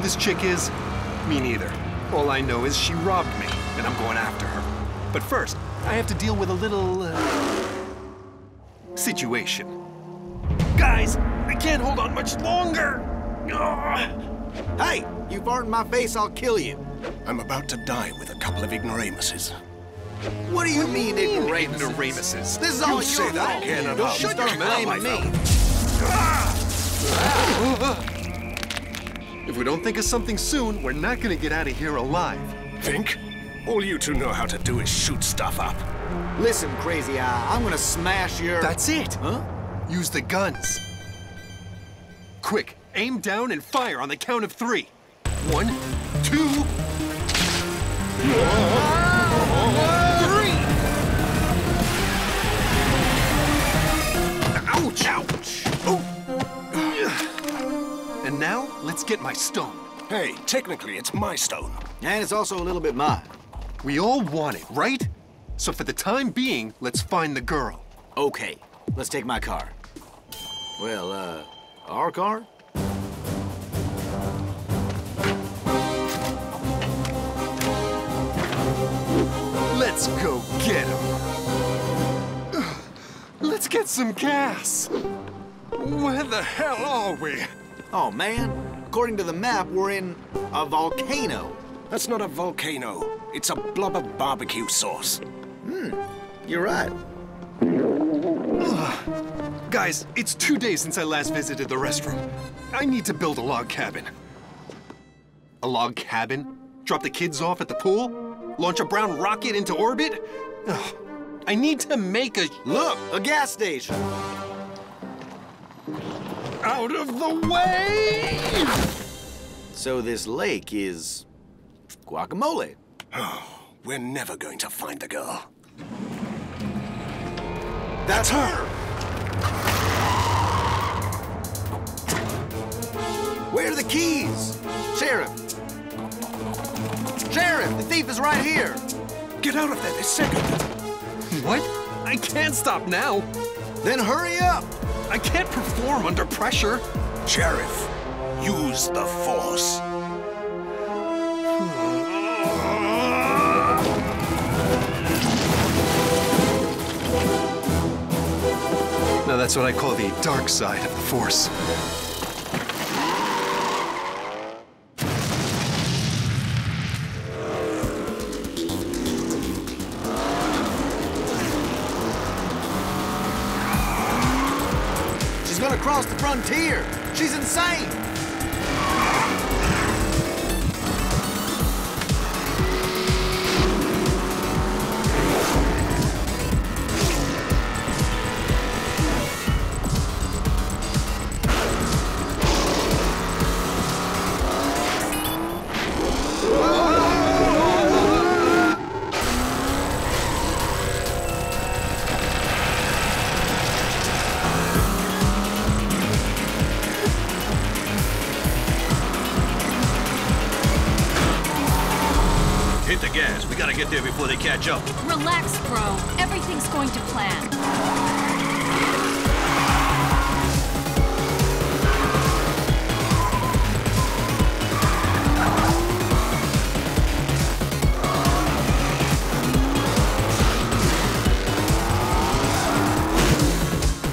Do you know who this chick is? Me neither. All I know is she robbed me, and I'm going after her. But first, I have to deal with a little... Uh, situation. Guys, I can't hold on much longer! Ugh. Hey, you fart in my face, I'll kill you. I'm about to die with a couple of ignoramuses. What do you mean, mean ignoramuses? ignoramuses? This is all your say that again, and you shut your mouth, blaming my me. If we don't think of something soon, we're not gonna get out of here alive. Think? All you two know how to do is shoot stuff up. Listen, Crazy Eye, I'm gonna smash your... That's it! Huh? Use the guns. Quick, aim down and fire on the count of three. One, two, three! Let's get my stone. Hey, technically it's my stone. And it's also a little bit mine. We all want it, right? So for the time being, let's find the girl. Okay, let's take my car. Well, uh, our car? Let's go get him. Let's get some gas. Where the hell are we? Oh, man. According to the map, we're in a volcano. That's not a volcano. It's a blob of barbecue sauce. Hmm, You're right. Guys, it's two days since I last visited the restroom. I need to build a log cabin. A log cabin? Drop the kids off at the pool? Launch a brown rocket into orbit? Ugh. I need to make a... Look, a gas station. Out of the way! So this lake is guacamole. We're never going to find the girl. That's her. Where are the keys? Sheriff. Sheriff, the thief is right here. Get out of there this second. What? I can't stop now. Then hurry up. I can't perform under pressure. Sheriff, use the force. Now that's what I call the dark side of the Force. She's the frontier. She's insane. Get there before they catch up. Relax, bro. Everything's going to plan.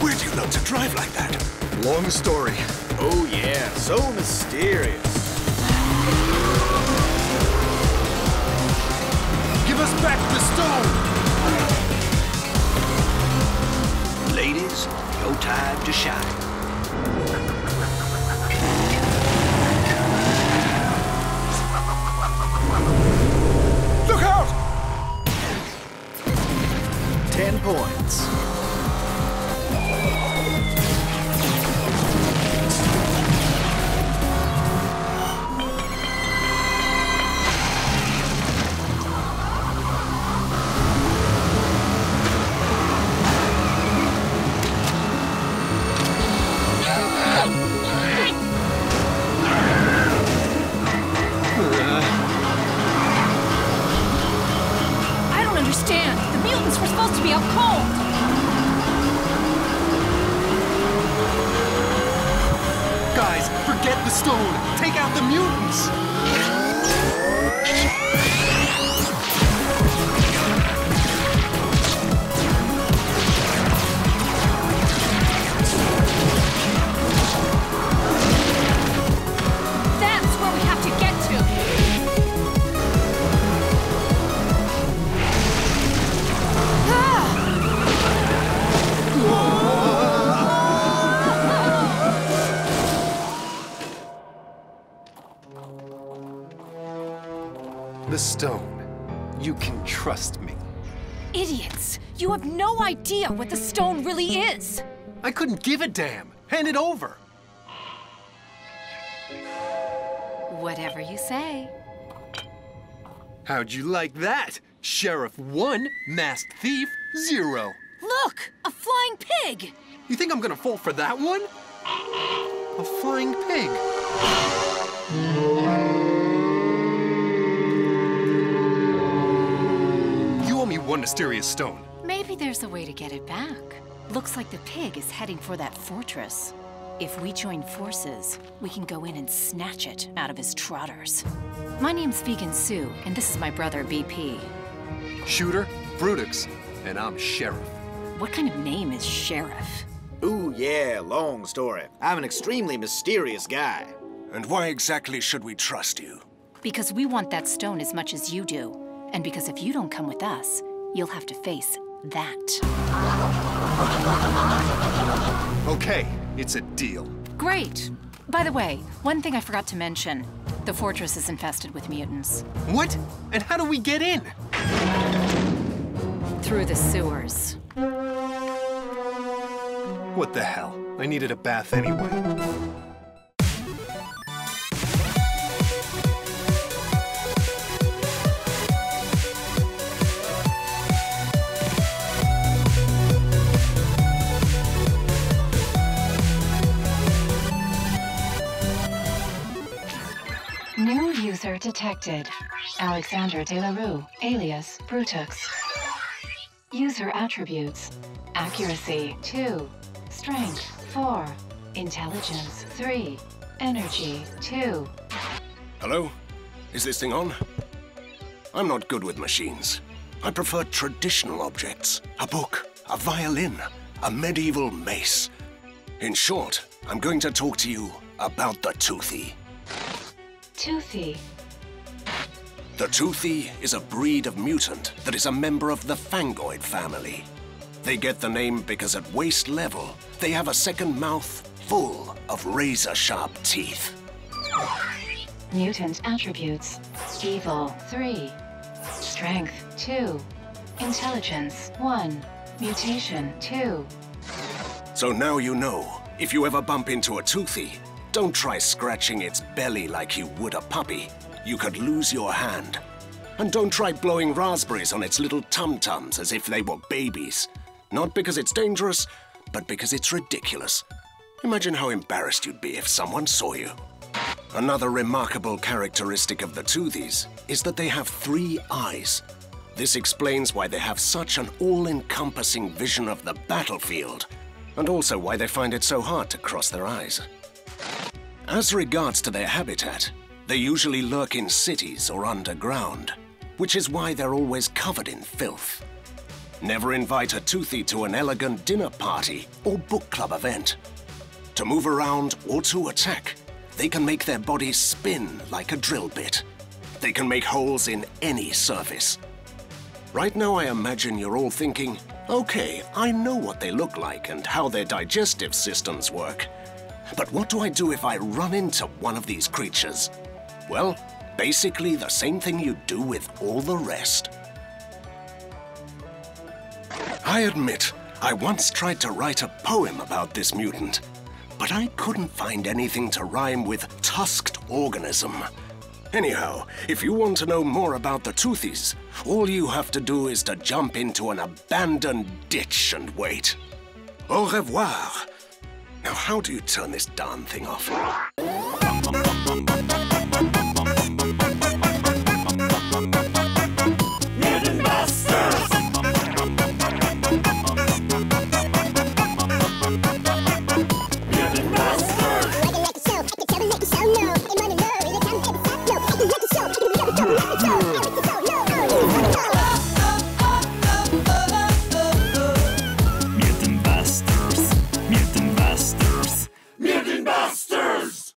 Where'd you learn to drive like that? Long story. Oh yeah, so mysterious. Points. The mutants. The stone. You can trust me. Idiots! You have no idea what the stone really is! I couldn't give a damn. Hand it over. Whatever you say. How'd you like that? Sheriff 1, masked thief 0. Look! A flying pig! You think I'm gonna fall for that one? A flying pig. One mysterious stone. Maybe there's a way to get it back. Looks like the pig is heading for that fortress. If we join forces, we can go in and snatch it out of his trotters. My name's Vegan-Su, and this is my brother BP. Shooter, Brutux, and I'm Sheriff. What kind of name is Sheriff? Ooh, yeah, long story. I'm an extremely mysterious guy. And why exactly should we trust you? Because we want that stone as much as you do. And because if you don't come with us, you'll have to face that. Okay, it's a deal. Great! By the way, one thing I forgot to mention. The fortress is infested with mutants. What? And how do we get in? Through the sewers. What the hell? I needed a bath anyway. Detected. Alexander De La Rue, alias Brutux. User attributes. Accuracy 2. Strength 4. Intelligence 3. Energy 2. Hello? Is this thing on? I'm not good with machines. I prefer traditional objects. A book, a violin, a medieval mace. In short, I'm going to talk to you about the Toothy. Toothy. The Toothy is a breed of mutant that is a member of the Fangoid family. They get the name because at waist level, they have a second mouth full of razor-sharp teeth. Mutant attributes. Evil 3. Strength 2. Intelligence 1. Mutation 2. So now you know, if you ever bump into a Toothy, don't try scratching its belly like you would a puppy. You could lose your hand. And don't try blowing raspberries on its little tum-tums as if they were babies. Not because it's dangerous, but because it's ridiculous. Imagine how embarrassed you'd be if someone saw you. Another remarkable characteristic of the Toothies is that they have three eyes. This explains why they have such an all-encompassing vision of the battlefield, and also why they find it so hard to cross their eyes. As regards to their habitat, they usually lurk in cities or underground, which is why they're always covered in filth. Never invite a toothy to an elegant dinner party or book club event. To move around or to attack, they can make their bodies spin like a drill bit. They can make holes in any surface. Right now, I imagine you're all thinking, okay, I know what they look like and how their digestive systems work. But what do I do if I run into one of these creatures? Well, basically the same thing you do with all the rest. I admit, I once tried to write a poem about this mutant, but I couldn't find anything to rhyme with tusked organism. Anyhow, if you want to know more about the Toothies, all you have to do is to jump into an abandoned ditch and wait. Au revoir. Now, how do you turn this darn thing off?